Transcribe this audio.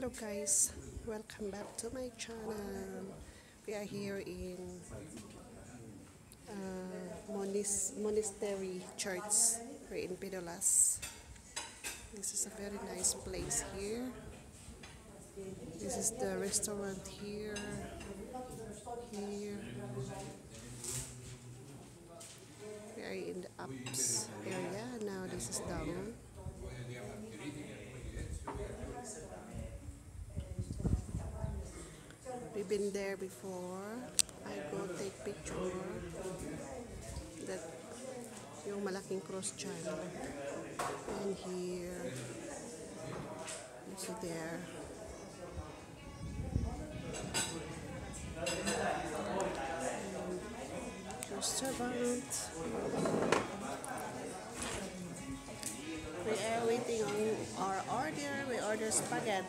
Hello guys, welcome back to my channel. We are here in uh, Monis Monastery Church here in Pidolas. This is a very nice place here. This is the restaurant here. Here. We are in the ups area. Now this is down. We've been there before. I go take picture. That yung malaking cross dyan. And here. Also there. Restaurant. We are waiting on our order. We order spaghetti.